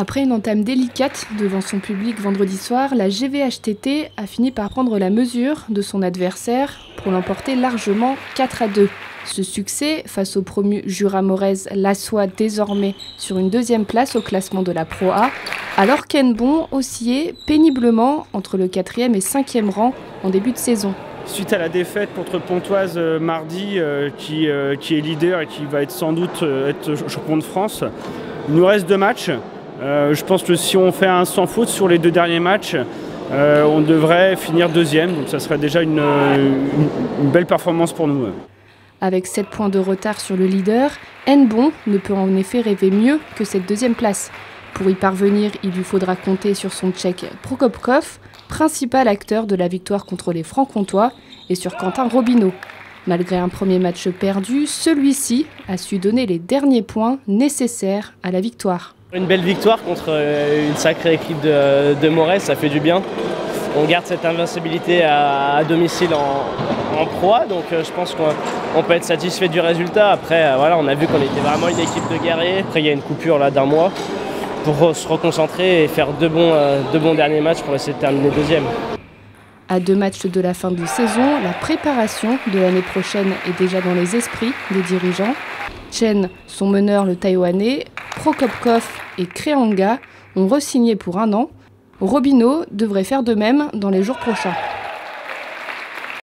Après une entame délicate devant son public vendredi soir, la GVHTT a fini par prendre la mesure de son adversaire pour l'emporter largement 4 à 2. Ce succès, face au promu Jura Morez, l'assoit désormais sur une deuxième place au classement de la Pro A, alors qu'Enbon oscillait péniblement entre le quatrième et cinquième rang en début de saison. Suite à la défaite contre Pontoise euh, mardi, euh, qui, euh, qui, est leader et qui va être sans doute être champion de France, il nous reste deux matchs. Euh, je pense que si on fait un sans faute sur les deux derniers matchs, euh, on devrait finir deuxième. Donc ça serait déjà une, belle performance pour nous. Avec 7 points de retard sur le leader, Nbon ne peut en effet rêver mieux que cette deuxième place. Pour y parvenir, il lui faudra compter sur son tchèque Prokopkov, principal acteur de la victoire contre les Francs-Comtois, et sur Quentin Robineau. Malgré un premier match perdu, celui-ci a su donner les derniers points nécessaires à la victoire. Une belle victoire contre euh, une sacrée équipe de, Morez, ça fait du bien. On garde cette invincibilité à, domicile en, proie, donc euh, je pense qu'on peut être satisfait du résultat. Après, euh, on a vu qu'on était vraiment une équipe de guerriers. Après, il y a une coupure là d'un mois pour se reconcentrer et faire deux bons, deux bons derniers matchs pour essayer de terminer deuxième. À deux matchs de la fin de saison, la préparation de l'année prochaine est déjà dans les esprits des dirigeants. Chen, son meneur le taïwanais, Prokopkov et Kreanga ont re-signé pour un an. Robineau devrait faire de même dans les jours prochains.